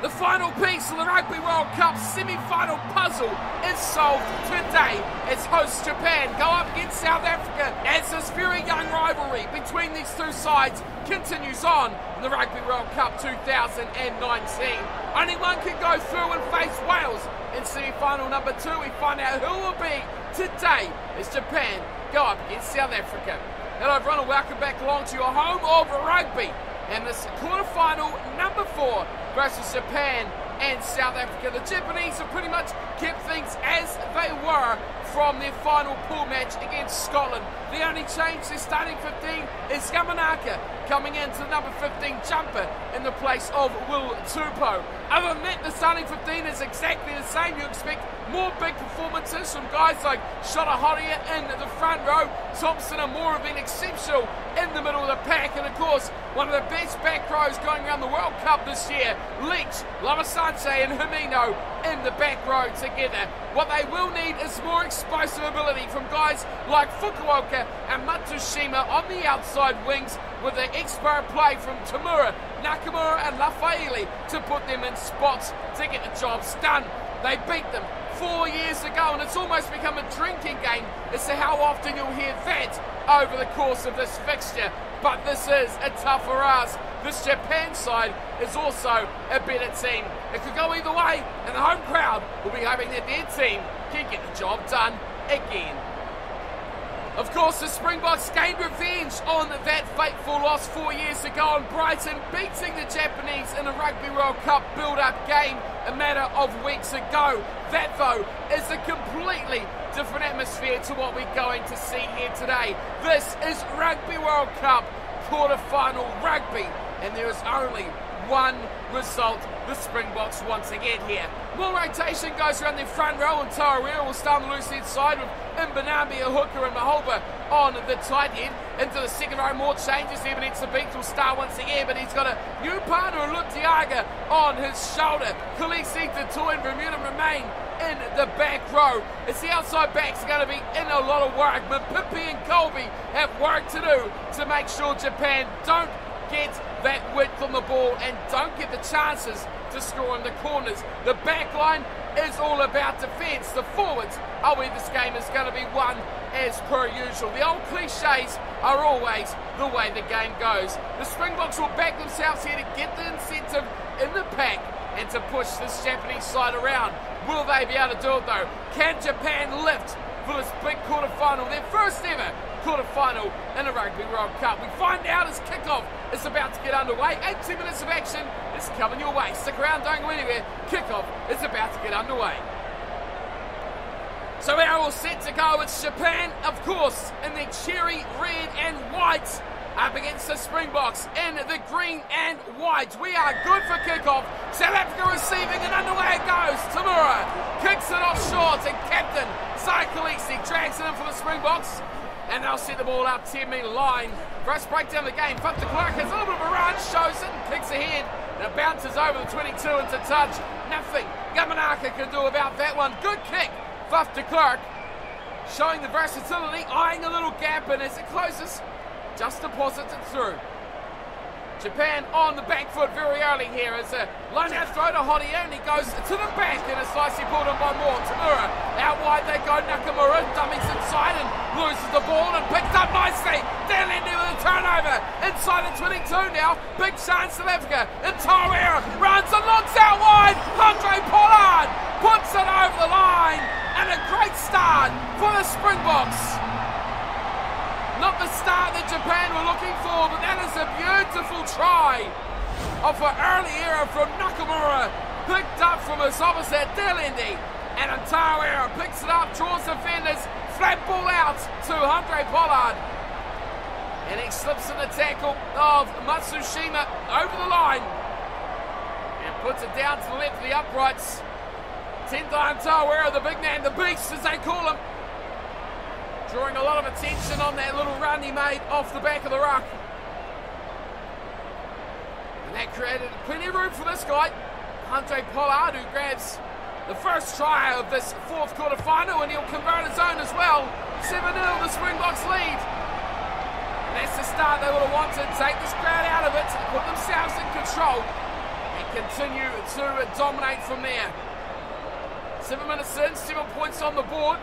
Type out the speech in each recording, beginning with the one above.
The final piece of the Rugby World Cup semi-final puzzle is solved today as host Japan go up against South Africa as this very young rivalry between these two sides continues on in the Rugby World Cup 2019. Only one can go through and face Wales in semi-final number two. We find out who will be today as Japan go up against South Africa. Hello everyone and welcome back along to your home of rugby and this quarter-final number four versus Japan and South Africa. The Japanese have pretty much kept things as they were from their final pool match against Scotland. The only change to starting 15 is Yamanaka coming into the number 15 jumper in the place of Will Tupou. Other than that, the starting 15 is exactly the same. You expect more big performances from guys like Shota Horie in the front row. Thompson and Moore have been exceptional in the middle of the pack. And of course, one of the best back rows going around the World Cup this year, Leitch, Lamasanse and Himeno in the back row together. What they will need is more explosive ability from guys like Fukuoka and Matsushima on the outside wings with the expert play from Tamura, Nakamura and Lafaele to put them in spots to get the jobs done. They beat them four years ago, and it's almost become a drinking game as to how often you'll hear that over the course of this fixture. But this is a tougher ask. This Japan side is also a better team. It could go either way, and the home crowd will be hoping that their team can get the job done again. Of course, the Springboks gained revenge on that fateful loss four years ago in Brighton, beating the Japanese in a Rugby World Cup build-up game a matter of weeks ago. That, though, is a completely different atmosphere to what we're going to see here today. This is Rugby World Cup quarter-final rugby, and there is only one result the Springboks once again here. More rotation goes around the front row and Tarawera will start on the loose inside with Mbonambi, a hooker and Mahoba on the tight end. Into the second row, more changes. Even it's the beat will start once again, but he's got a new partner, Lutiaga, on his shoulder. Kolisi, Toy and Bermuda remain in the back row. It's the outside backs are going to be in a lot of work, but Pippi and Kolbe have work to do to make sure Japan don't get that width on the ball and don't get the chances to score in the corners. The back line is all about defence. The forwards oh, are where this game is going to be won as per usual. The old cliches are always the way the game goes. The Springboks will back themselves here to get the incentive in the pack and to push this Japanese side around. Will they be able to do it though? Can Japan lift for this big quarter final, their first ever quarter final in the Rugby World Cup? We find out as kickoff is about to get underway. 80 minutes of action is coming your way. Stick around, don't go anywhere. Kickoff is about to get underway. So we are all set to go. It's Japan, of course, in the cherry red and white up against the Springboks in the green and white. We are good for kickoff. South Africa receiving and underway it goes. Tamura kicks it off short and captain Cyclisi drags it in for the Springboks and they'll set the ball up 10 metre line. First break down the game. Faf de Klerk has a little bit of a run, shows it kicks ahead. And it bounces over the 22 into touch. Nothing Yamanaka can do about that one. Good kick, Faf de Klerk. Showing the versatility, eyeing a little gap, and as it closes, just deposits it through. Japan on the back foot very early here as a line out throw to he goes to the back and it's nicely pulled in by Moore. Tamura out wide they go. Nakamura dummies inside and loses the ball and picked up nicely. de Allende with a turnover inside the 22 now. Big chance South Africa. And runs and looks out wide. Andre Pollard puts it over the line and a great start for the Springboks. Not the start that Japan were looking for, but that is a beautiful try of an early error from Nakamura, picked up from his opposite de Allende. And Antarawera picks it up, draws defenders, flat ball out to Andre Pollard. And he slips in the tackle of Matsushima over the line and puts it down to the left of the uprights. Tendai Mtawarira, the big man, the beast as they call him, drawing a lot of attention on that little run he made off the back of the ruck. And that created plenty of room for this guy, Handré Pollard, who grabs the first try of this fourth quarter final, and he'll convert his own as well. 7 0, the Springboks lead. And that's the start they would have wanted. Take this crowd out of it, put themselves in control, and continue to dominate from there. Seven minutes in, seven points on the board.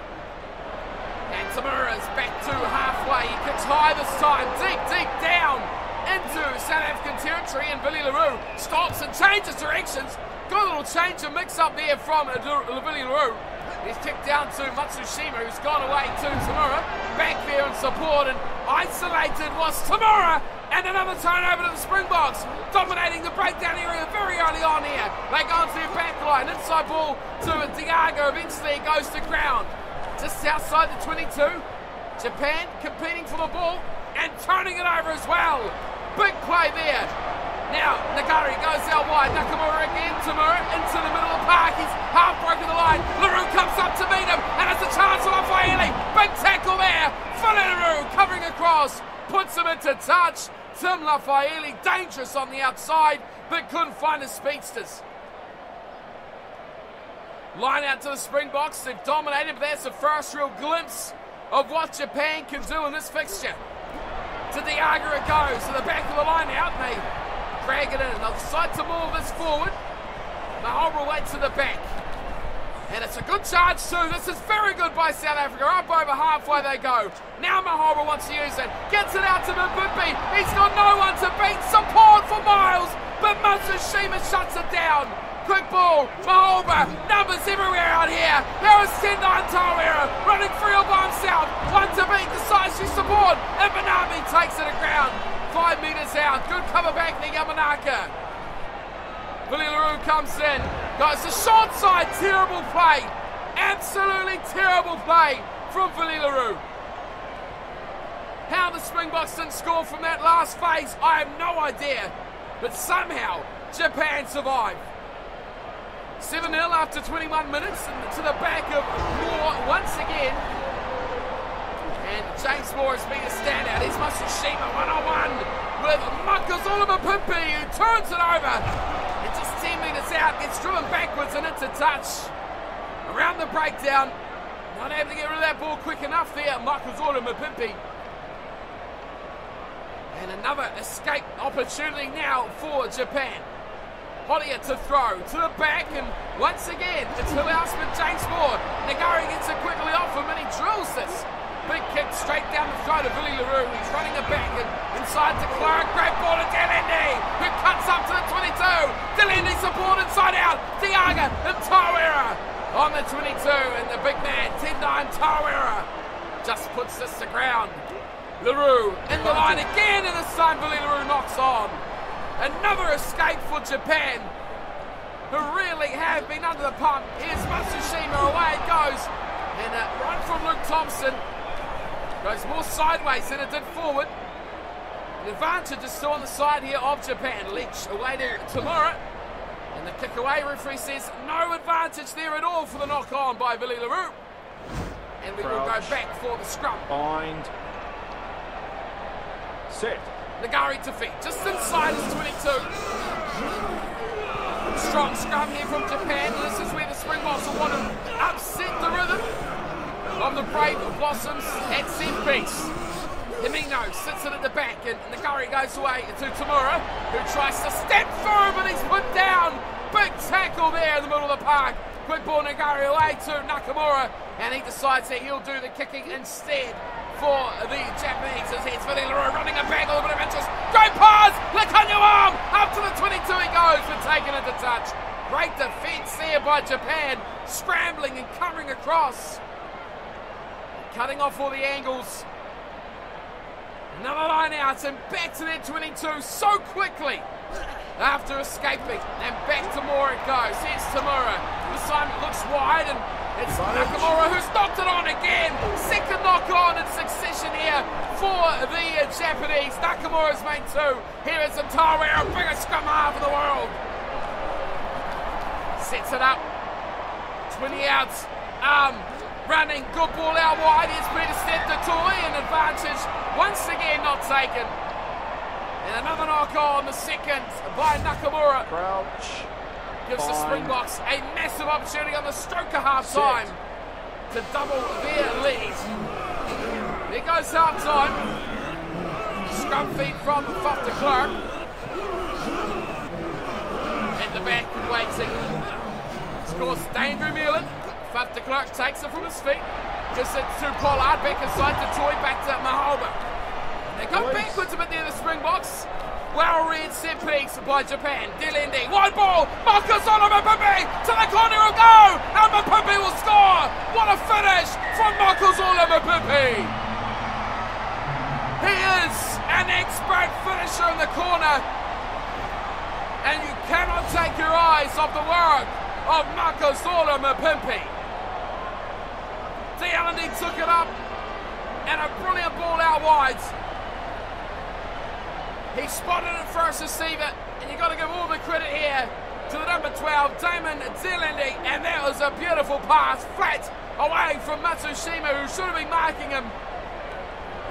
And Tamura's back to halfway. He kicks high this time, deep, deep down into South African territory. And Willie le Roux stops and changes directions. A little change and mix up there from Roux. He's kicked down to Matsushima, who's gone away to Tamura. Back there in support and isolated was Tamura. And another turnover to the Springboks, dominating the breakdown area very early on here. They go into their back line, inside ball to de Jager. Eventually goes to ground. Just outside the 22. Japan competing for the ball and turning it over as well. Big play there. Now, Nagare goes out wide. Nakamura again. Tamura into the middle of the park. He's half broken the line. le Roux comes up to meet him. And it's a chance for Lafaele. Big tackle there. Willie le Roux covering across. Puts him into touch. Tim Lafaele dangerous on the outside, but couldn't find his speedsters. Line out to the Springboks. They've dominated, but that's the first real glimpse of what Japan can do in this fixture. To de Jager it goes to the back of the line out, and they drag it in. They'll decide to move this forward. Mahobra waits to the back. And it's a good charge too. This is very good by South Africa. Up over halfway they go. Now Mahobra wants to use it. Gets it out to Mapimpi. He's got no one to beat. Support for Miles. But Matsushima shuts it down. Quick ball. Mahobra. Numbers everywhere out here. There is Tendai Tawera running free all by himself. One to beat. Decides to support. And Banami takes it to ground. Five metres out. Good cover back to Yamanaka. Le comes in. Got a short side. Terrible play. Absolutely terrible play from le How the Springboks didn't score from that last phase, I have no idea. But somehow, Japan survived. 7 0 after 21 minutes, and to the back of Moore once again. James Moore has been a standout. Here's Matsushima one on one with Makazole Mapimpi, who turns it over. And just 10 metres out, gets driven backwards and into touch. Around the breakdown, not able to get rid of that ball quick enough there, Makazole Mapimpi. And another escape opportunity now for Japan. Horie to throw to the back, and once again, it's who else but James Moore. Nagare gets it quickly off him, and he drills this. Big kick straight down the throat of Willie le Roux. He's running it back, and inside to Clark. Great ball to de Allende, who cuts up to the 22. de Allende support inside out. de Jager and Tawera on the 22, and the big man, 10-9 Tawera, just puts this to ground. le Roux in the line again, and this time Willie le Roux knocks on. Another escape for Japan, who really have been under the pump. Here's Matsushima, away it goes. And a run from Luke Thompson goes more sideways than it did forward. The advantage is still on the side here of Japan. Leitch away to Tamura. And the kick away referee says no advantage there at all for the knock on by Willie le Roux. And we Crouch. will go back for the scrum. Bind. Set. Nagare to feet, just inside his 22. Strong scrum here from Japan. This is where the Springboks will want to upset the rhythm of the Brave Blossoms at set piece. Himeno sits it at the back and Nagare goes away to Tamura, who tries to step through, but he's put down. Big tackle there in the middle of the park. Quick ball Nagare away to Nakamura, and he decides that he'll do the kicking instead for the Japanese as it's Vinny Leroy running a back, a little bit of interest. Great pass! Lukhanyo Am! Up to the 22 he goes for taking it to touch. Great defence there by Japan, scrambling and coming across. Cutting off all the angles. Another line out and back to their 22 so quickly after escaping. And back to more it goes. Here's Tamura. This time it looks wide and it's Nakamura who's knocked it on again. Second knock on in succession here for the Japanese. Nakamura's made two. Here is Tawera, biggest scrum half in the world. Sets it up. 20 outs. Um, running. Good ball out wide. Here's Pieter-Steph du Toit. An advantage once again not taken. And another knock on the second by Nakamura. Crouch gives Fine. the Springboks a massive opportunity on the stroke of half time to double their lead. There goes half time. Scrum feed from de Klerk. And the back waiting. Scores Andrew Mulan. Faf de Klerk takes it from his feet. Just to Paul back inside to Troy, back to Mahalba. They go backwards a bit near the Springboks. Well read set piece by Japan. de Allende, wide ball. Marcus Oliver Pipi to the corner will go. And will score. What a finish from Marcus Oliver Pipi. He is an expert finisher in the corner. And you cannot take your eyes off the work of Marcus Oliver Pipi. Delindi took it up. And a brilliant ball out wide. He spotted it first receiver, and you've got to give all the credit here to the number 12, Damon de Allende, and that was a beautiful pass, flat away from Matsushima, who should have been marking him.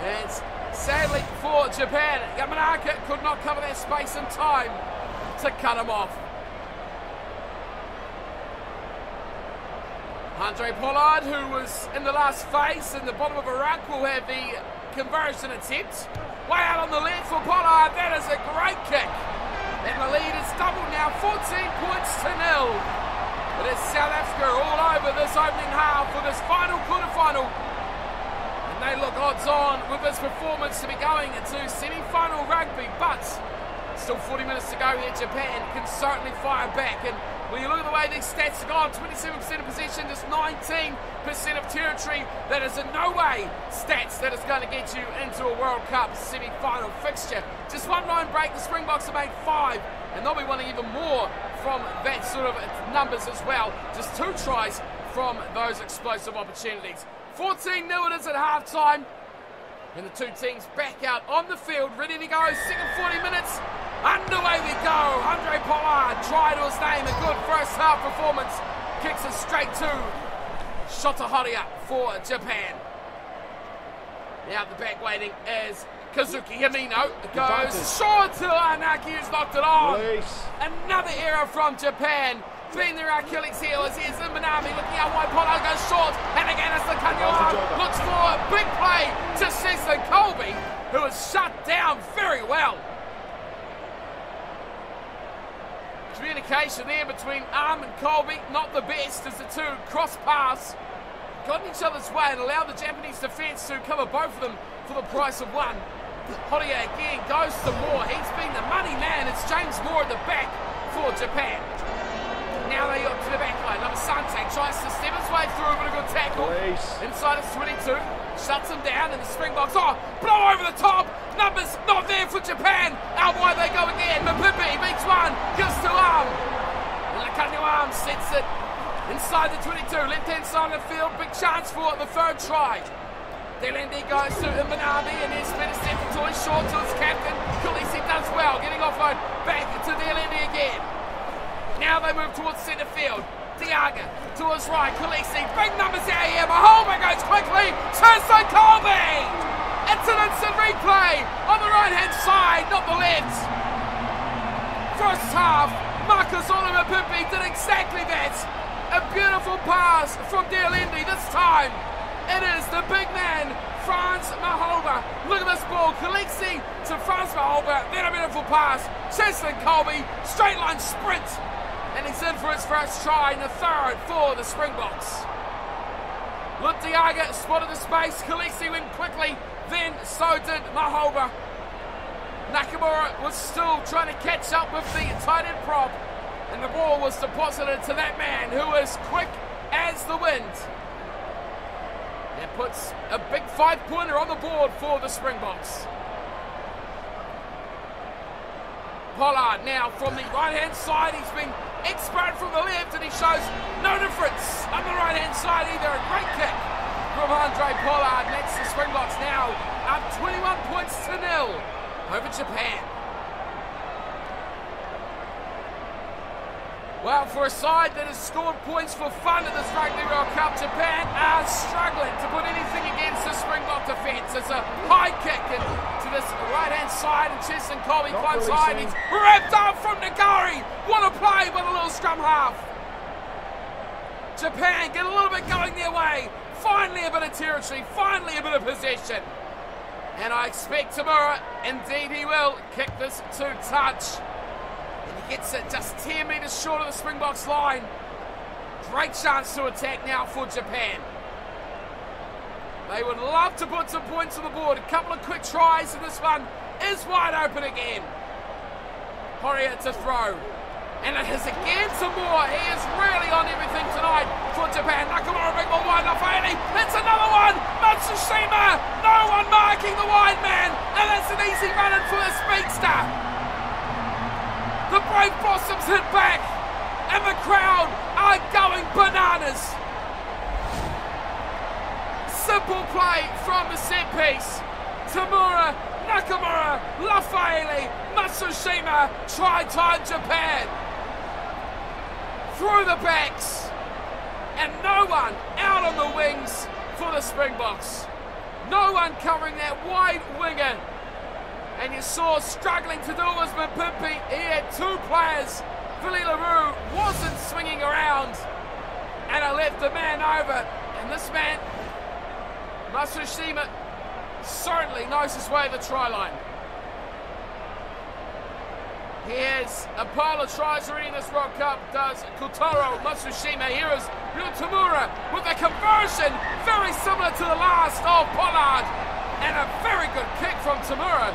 And sadly for Japan, Yamanaka could not cover that space in time to cut him off. Andre Pollard, who was in the last phase in the bottom of a ruck, will have the conversion attempt. Way out on the left for Pollard. That is a great kick. And the lead is doubled now, 14 points to nil. It is South Africa all over this opening half for this final quarterfinal. And they look odds on with this performance to be going into semi-final rugby. But still 40 minutes to go here. Japan can certainly fire back. And when you look at the way these stats have gone, 27% of possession, just 19% of territory, that is in no way stats that is going to get you into a World Cup semi-final fixture. Just one line break, the Springboks have made five, and they'll be wanting even more from that sort of numbers as well. Just two tries from those explosive opportunities. 14 0 it is at halftime. And the two teams back out on the field, ready to go. Second 40 minutes. Underway we Tried to his name. A good first half performance. Kicks it straight to Shota Horie for Japan. Now the back waiting is Kazuki Himeno. Goes short to Inagaki who's knocked it off. Another error from Japan. Being their Achilles heel as here's Manami looking out wide. Pollard goes short. And again it's the Kanyuan. Looks for a big play to Cecil Kolbe who is shut down very well. Communication there between Am and Kolbe, not the best as the two cross pass. Got in each other's way and allowed the Japanese defence to cover both of them for the price of one. Horie again goes to Moore. He's been the money man. It's James Moore at the back for Japan. Now they got to the back line. Number tries to step his way through with a good tackle. Inside his 22. Shuts him down and the Springboks. Oh, blow over the top. Numbers not there for Japan. Out wide they go again. Mapimpi beats one. Gives to Am. Lukhanyo Am sets it inside the 22. Left hand side of the field. Big chance for the third try. de Allende goes to Mbonambi and there's Pieter-Steph du Toit short to his captain. Kolisi does well. Getting offload back to de Allende again. Now they move towards centre field. de Jager to his right. Kolisi, big numbers out here. Mahoba goes quickly. Turns to Kolbe. It's an instant replay on the right hand side, not the left. First half, Marcus Oliver Pipi did exactly that. A beautiful pass from de Allende this time. It is the big man, Franz Mahoba. Look at this ball. Kolisi to Franz Mahoba. Then a beautiful pass. Cheslin Kolbe, straight line sprint and he's in for his first try in the third for the Springboks. Look, Lutiaga spotted the space, Kolisi went quickly, then so did Mahoba. Nakamura was still trying to catch up with the tight end prop, and the ball was deposited to that man who is quick as the wind. That puts a big five pointer on the board for the Springboks. Pollard now from the right hand side. He's been expert from the left and he shows no difference on the right hand side either. A great kick from Andre Pollard. Next the Springboks now up 21 points to nil over Japan. Well, for a side that has scored points for fun at this Rugby World Cup, Japan are struggling to put anything against the Springbok defence. It's a high kick to this right-hand side, and Cheslin Kolbe climbs high, and he's wrapped up from Nagare. What a play by the little scrum half. Japan get a little bit going their way. Finally a bit of territory, finally a bit of possession. And I expect tomorrow, indeed he will, kick this to touch. And He gets it just 10 metres short of the Springboks line. Great chance to attack now for Japan. They would love to put some points on the board. A couple of quick tries, and this one is wide open again. Horie to throw. And it is again Tamura. He is really on everything tonight for Japan. Nakamura, big ball wide, Lafaele. It's another one. Matsushima. No one marking the wide man. And that's an easy run in for the speedster. The Brave Blossoms hit back. And the crowd are going bananas. Simple play from the set piece. Tamura, Nakamura, Lafaele, Matsushima, try time Japan through the backs, and no one out on the wings for the Springboks. No one covering that wide winger. And you saw struggling to do it was Mapimpi. He had two players. Willie le Roux wasn't swinging around. And I left the man over. And this man, Matsushima, certainly knows his way to the try line. He has a pile of tries already in this World Cup, does Kotaro Matsushima. Here is Ryo Tamura with a conversion very similar to the last of Pollard. And a very good kick from Tamura,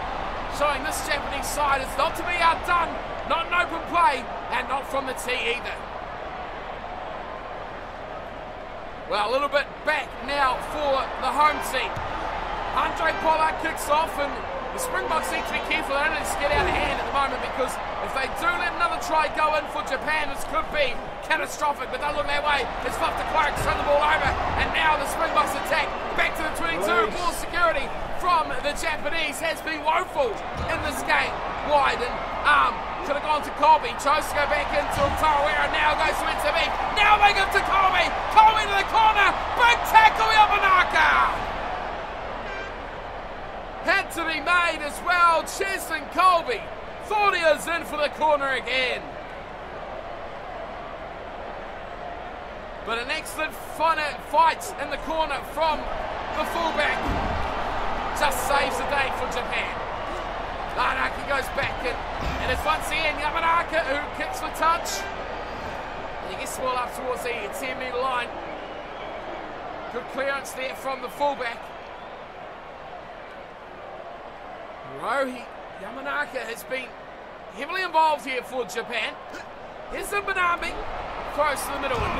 showing this Japanese side is not to be outdone, not an open play, and not from the tee either. Well, a little bit back now for the home team. Andre Pollard kicks off and the Springboks need to be careful. They don't just get out of hand at the moment because if they do let another try go in for Japan, this could be catastrophic. But don't look that way. It's Faf de Klerk throwing the ball over. And now the Springboks attack back to the 22. Ball security from the Japanese has been woeful in this game. Wide and arm. Could have gone to Kolbe. Chose to go back into Tarawera. Now goes to Itabi. Now they go to Kolbe. Kolbe to the corner. Big tackle, Yamanaka had to be made as well. Cheslin Kolbe thought he was in for the corner again. But an excellent fight in the corner from the fullback. Just saves the day for Japan. Yamanaka goes back and, and it's once again Yamanaka who kicks the touch. And he gets the ball up towards the 10 metre line. Good clearance there from the fullback. Yamanaka has been heavily involved here for Japan. Here's the Banami. Close to the middle and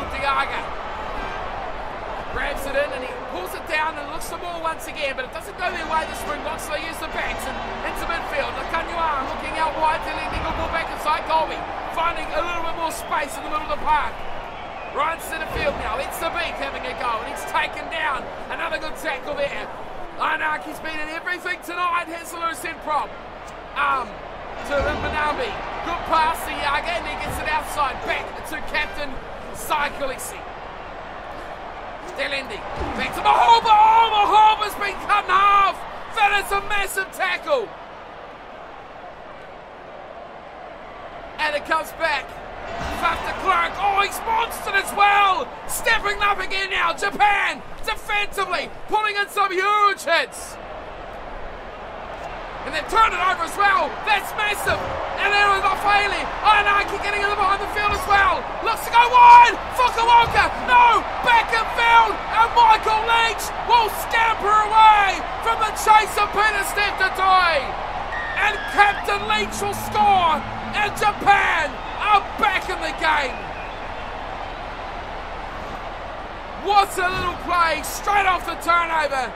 grabs it in and he pulls it down and looks the ball once again, but it doesn't go their way, the Springboks, they use the backs and into midfield. Nakanyuara looking out wide, leading the ball back inside Kolbe, finding a little bit more space in the middle of the park. Right center field now, it's the beak having a go, and he's taken down. Another good tackle there. Anarchy's been in everything tonight. Here's the loose end prop. Um, to Mbonambi. Good pass to Yaga, and he gets it outside. Back to Captain Saikolisi. de Allende. Back to Mahoma. Oh, Mahoma's been cut in half. That is a massive tackle. And it comes back. Faf de Klerk. Oh, he's monstered as well. Stepping up again now. Japan defensively pulling in some huge hits. And then turn it over as well. That's massive. And then with Lafaele. Inagaki getting in the behind the field as well. Looks to go wide. Fukuoka. No. Back in field. And Michael Leitch will scamper away from the chase of Pieter-Steph du Toit. And Captain Leitch will score. And Japan are back in the game. What a little play, straight off the turnover.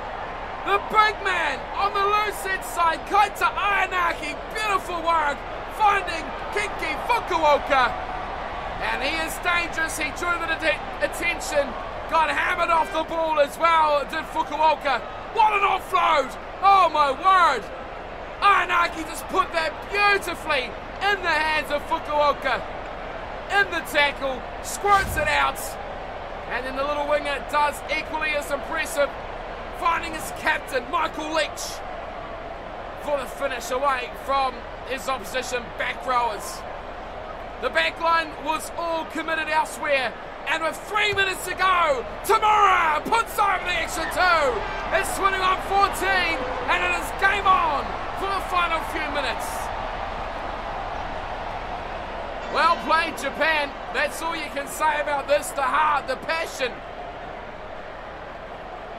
The big man on the loose inside, Keita Inagaki, beautiful work, finding Kenki Fukuoka. And he is dangerous, he drew the attention, got hammered off the ball as well, did Fukuoka. What an offload! Oh my word! Inagaki just put that beautifully in the hands of Fukuoka. In the tackle, squirts it out. And then the little winger does equally as impressive, finding his captain, Michael Leitch, for the finish away from his opposition back rowers. The back line was all committed elsewhere. And with three minutes to go, Tamura puts over the extra two. It's winning on 14, and it is game on for the final few minutes. Well played, Japan. That's all you can say about this. The heart, the passion,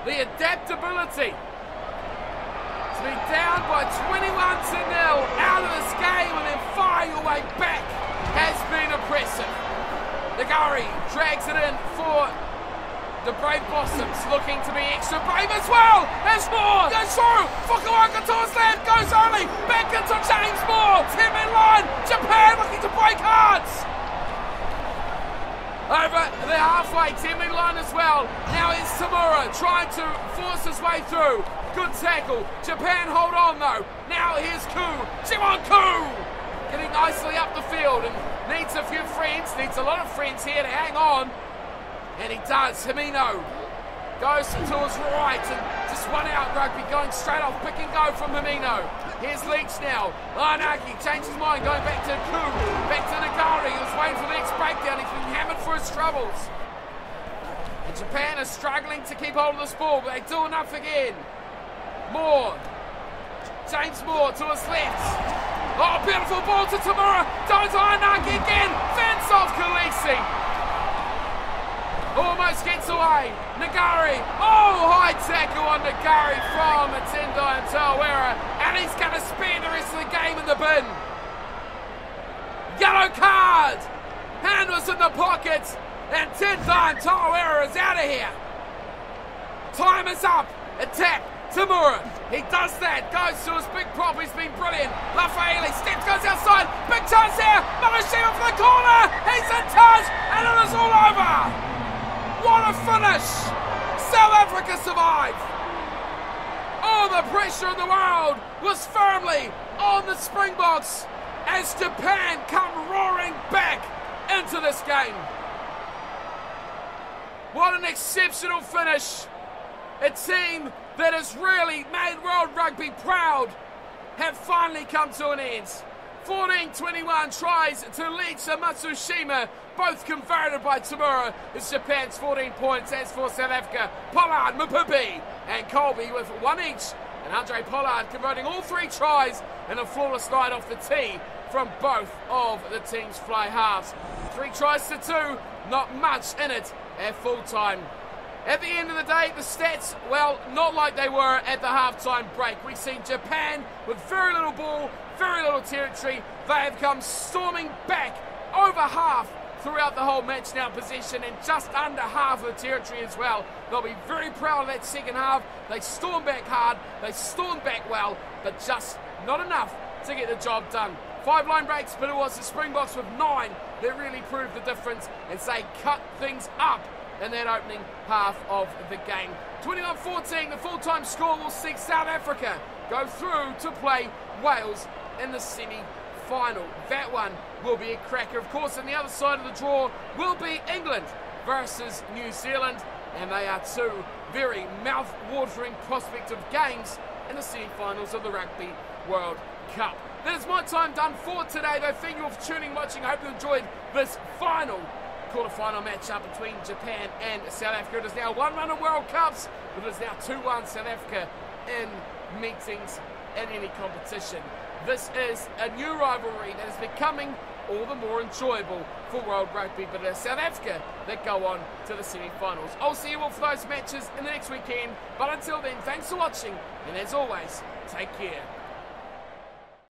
the adaptability. To be down by 21 to 0 out of this game and then fire your way back has been impressive. Nagare drags it in for the Brave Blossoms looking to be extra brave as well. There's more. Goes through. Fukuoka to his left. Goes early. Back into James Moore. Tim in line. Japan looking to break hearts. Over the halfway, Tim in line as well. Now it's Tamura trying to force his way through. Good tackle. Japan hold on though. Now here's Koo. Jiwon Koo. getting nicely up the field and needs a few friends. Needs a lot of friends here to hang on. And he does. Himeno goes to his right and just one out rugby going straight off pick and go from Himeno. Here's Leitch now. Lanaki changes his mind going back to Koo. Back to Nagare. He was waiting for the next breakdown. He's been hammered for his troubles. And Japan is struggling to keep hold of this ball, but they do enough again. Moore. James Moore to his left. Oh, beautiful ball to Tamura. Does Inagaki again. Fence off Kolisi. Almost gets away. Nagare. Oh, high tackle on Nagare from Atendai and Tawera. And he's going to spend the rest of the game in the bin. Yellow card. Hand was in the pocket. And Tendai and Tawera is out of here. Time is up. Attack. Tamura. He does that. Goes to his big prop. He's been brilliant. Lafaele steps, Survive! All the pressure in the world was firmly on the Springboks as Japan come roaring back into this game. What an exceptional finish! A team that has really made World Rugby proud have finally come to an end. 14-21 tries to lead to Matsushima, both converted by Tamura. It's Japan's 14 points. As for South Africa, Pollard, Mapimpi, and Kolbe with one each. And Andre Pollard converting all three tries in a flawless night off the tee from both of the team's fly halves. Three tries to two, not much in it at full time. At the end of the day, the stats, well, not like they were at the halftime break. We've seen Japan with very little ball, very little territory. They have come storming back over half throughout the whole match now possession and just under half of the territory as well. They'll be very proud of that second half. They stormed back hard, they stormed back well, but just not enough to get the job done. Five line breaks, but it was the Springboks with nine that really proved the difference as they cut things up in that opening half of the game. 21 14, the full time score will see South Africa go through to play Wales in the semi final. That one will be a cracker. Of course, on the other side of the draw will be England versus New Zealand, and they are two very mouth watering prospective games in the semi finals of the Rugby World Cup. That is my time done for today, though. Thank you all for tuning, watching. I hope you enjoyed this final quarter-final matchup between Japan and South Africa. It is now one run in World Cups, but it is now 2-1 South Africa in meetings in any competition. This is a new rivalry that is becoming all the more enjoyable for World Rugby, but it is South Africa that go on to the semi-finals. I'll see you all for those matches in the next weekend, but until then, thanks for watching, and as always, take care.